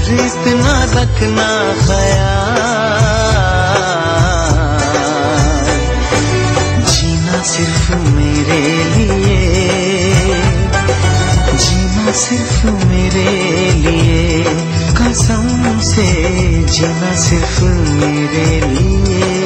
मगर इतना रखना ख्याल। जीना सिर्फ़ मेरे लिए, जीना सिर्फ़ मेरे लिए, कसम से जीना सिर्फ़ मेरे लिए।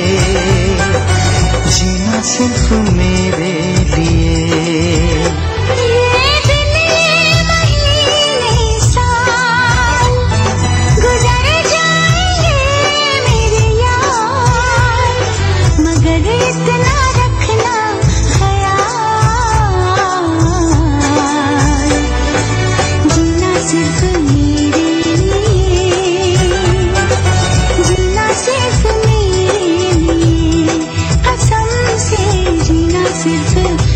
जीना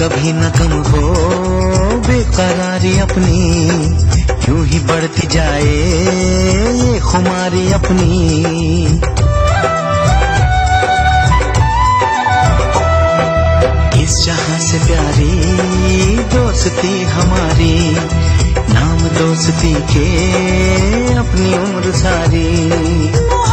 कभी न कम हो बेकरारी अपनी यूँ ही बढ़ती जाए ये खुमारी अपनी। इस जहाँ से प्यारी दोस्ती हमारी, नाम दोस्ती के अपनी उम्र सारी।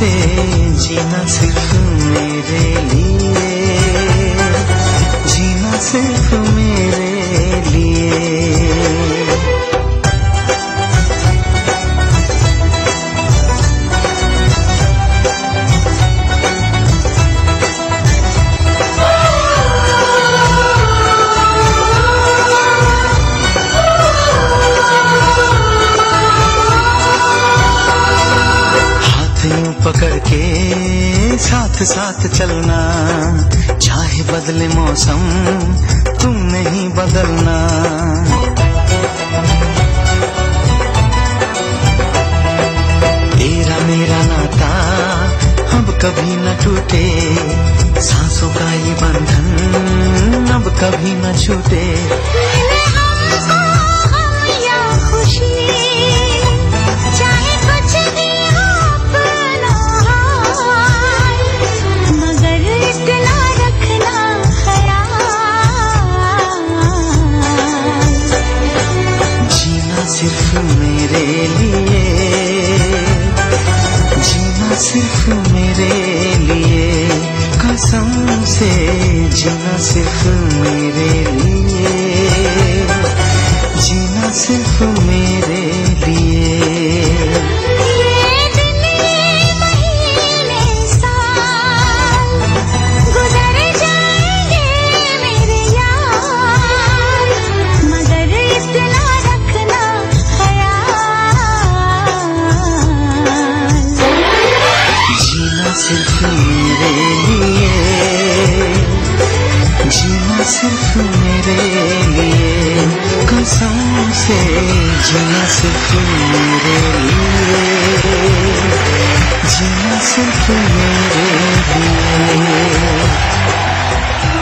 से जीना सिर्फ़ मेरे लिए। जीना सिर्फ़ साथ साथ चलना। चाहे बदले मौसम, तुम नहीं बदलना। तेरा मेरा नाता अब कभी न टूटे। सांसों का ये बंधन अब कभी न छूटे। सिर्फ़ मेरे लिए कसम से जीना सिर्फ़ मेरे सिर्फ़ मेरे लिए जीना सिर्फ़ मेरे लिए कसम से जीना सिर्फ़ मेरे लिए जीना सिर्फ़ मेरे लिए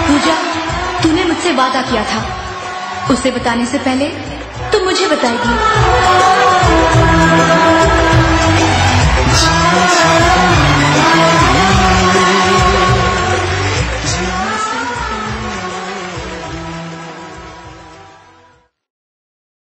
पूजा, तूने मुझसे वादा किया था। उसे बताने से पहले तुम मुझे बताएगी।